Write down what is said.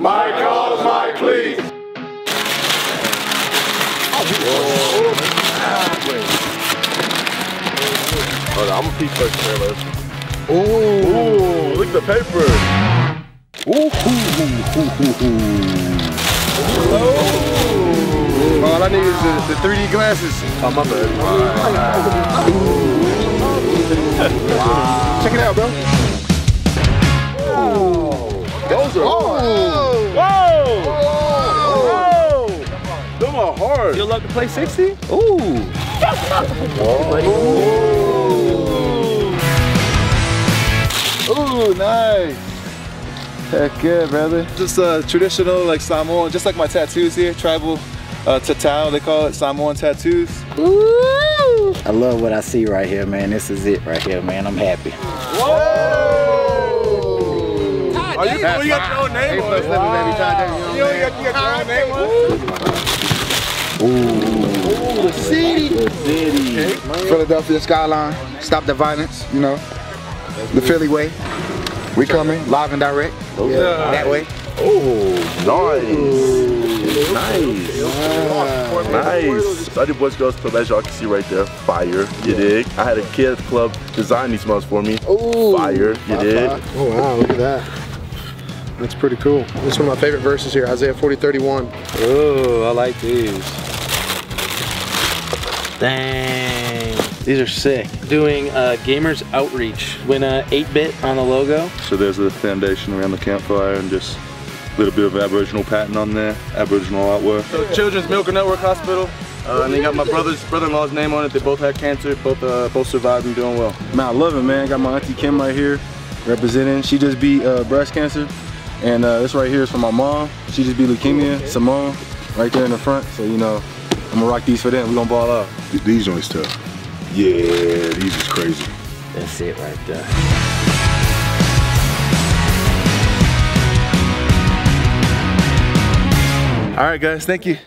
My Cause, My Cleats. Hold on, I'm gonna peek first, Carlos. Ooh, Ooh, look at the paper. Ooh, ooh, ooh, ooh, ooh. Oh. All I need is the, the 3D glasses. Oh, my bad. wow. Check it out, bro. Whoa! Hard. You'll love to play 60? Ooh. Ooh, nice. Heck yeah, brother. Just uh, traditional, like Samoan, just like my tattoos here, tribal uh, tatau, they call it, Samoan tattoos. Ooh. I love what I see right here, man. This is it right here, man. I'm happy. Whoa! Are you, you got your own name on it. Wow. You, got, you got your own name on it? Ooh. Ooh, the city. The city. Philadelphia skyline. Stop the violence, you know. The Philly way. We coming live and direct. Yeah. That way. Oh, nice. Nice. Wow. Nice. I did Boys Girls Club as y'all can see right there. Fire, you yeah. dig? I had a kid at the club design these mugs for me. Ooh. Fire, you dig? Oh wow, look at that. That's pretty cool. This is one of my favorite verses here, Isaiah 40, 31. Ooh, I like these. Dang. These are sick. Doing uh, Gamers Outreach. Win a 8-bit on the logo. So there's a foundation around the campfire and just a little bit of Aboriginal pattern on there, Aboriginal artwork. So Children's Miracle Network Hospital. Uh, and they got my brother's brother-in-law's name on it. They both had cancer, both uh, both survived and doing well. Man, I love it, man. Got my auntie Kim right here representing. She just beat uh, breast cancer. And uh, this right here is for my mom. She just beat leukemia, Simone, right there in the front. So, you know, I'm gonna rock these for them. We're gonna ball up. These joints tough. Yeah, these is crazy. That's it right there. All right, guys, thank you.